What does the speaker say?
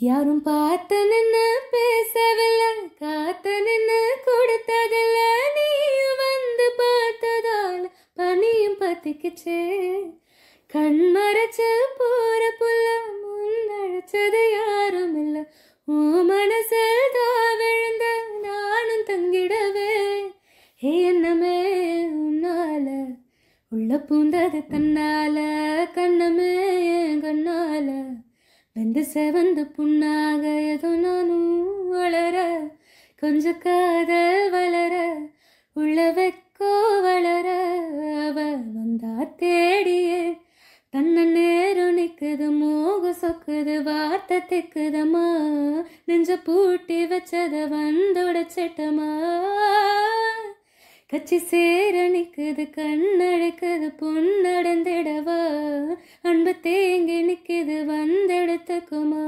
யாரும் பார்த்து நின்னு பேசவில்லை காத்து நின்னு கொடுத்ததில்ல நீயும் வந்து பார்த்ததால பனியும் பத்திக்குச்சு. கண் மறைச்ச போற புல்ல முன்னழைச்சது யாரும் இல்ல ஓ மனசில் தாவிழுந்த நானும் தங்கிடவே. ஹே என்னமே உன்னால உள்ள பூந்தது தன்னால. வெந்து செவந்து புண்ணாக ஏதோ நானும் வளர கொஞ்ச காதல் வளர உள்ள வெக்கோ வளர அவ வந்தா தேடியே. தன்ன நேரம் நிற்குது மோக சொக்குது வார்த்தை திக்குதமா நெஞ்ச பூட்டி வச்சத வந்துடைச்சிட்டமா கச்சி சேர நிற்குது கண்ணழைக்குது பொண்ணு அன்பு தேங்கி நிற்கிது வந்தெடுத்த வந்தெடுத்துக்குமா